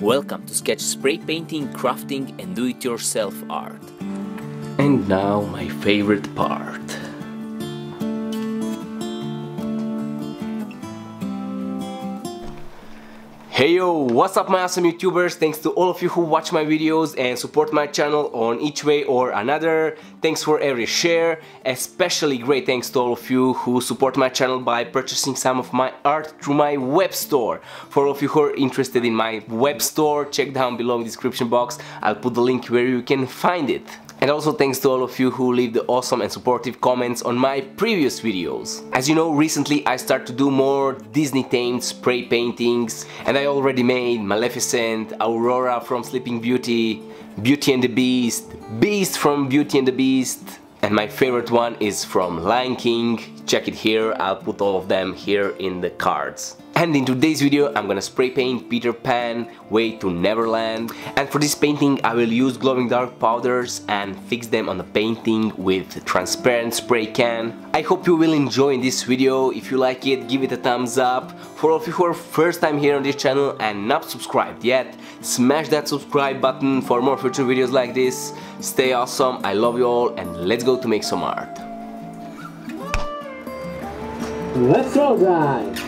Welcome to Skech Spray Painting, Crafting and Do-It-Yourself Art. And now my favorite part. Hey yo, what's up my awesome YouTubers? Thanks to all of you who watch my videos and support my channel on each way or another. Thanks for every share. Especially great thanks to all of you who support my channel by purchasing some of my art through my web store. For all of you who are interested in my web store, check down below in the description box. I'll put the link where you can find it. And also thanks to all of you who leave the awesome and supportive comments on my previous videos. As you know, recently I start to do more Disney themed spray paintings and I already made Maleficent, Aurora from Sleeping Beauty, Beauty and the Beast, Beast from Beauty and the Beast, and my favorite one is from Lion King. Check it here, I'll put all of them here in the cards. And in today's video I'm gonna spray paint Peter Pan Way to Neverland and for this painting I will use glowing dark powders and fix them on the painting with transparent spray can. I hope you will enjoy this video, if you like it give it a thumbs up. For all of you who are first time here on this channel and not subscribed yet, smash that subscribe button for more future videos like this. Stay awesome, I love you all and let's go to make some art. Let's go guys!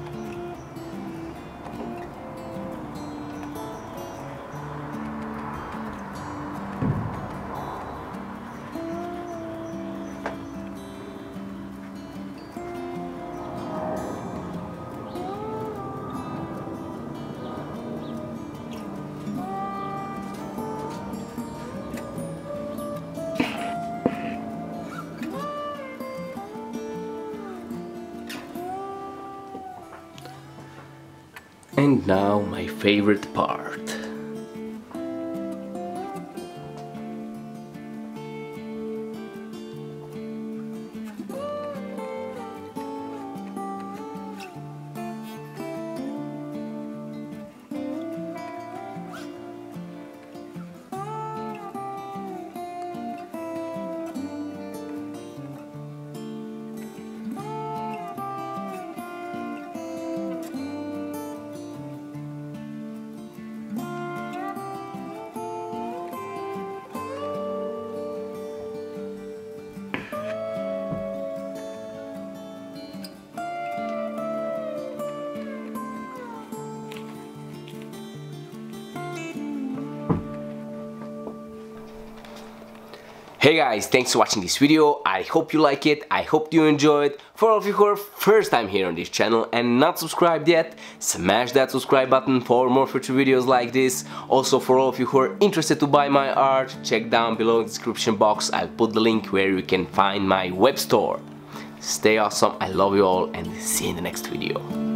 And now my favorite part. Hey guys, thanks for watching this video. I hope you like it. I hope you enjoyed. For all of you who are first time here on this channel and not subscribed yet, smash that subscribe button for more future videos like this. Also for all of you who are interested to buy my art, check down below in the description box. I'll put the link where you can find my web store. Stay awesome, I love you all and see you in the next video.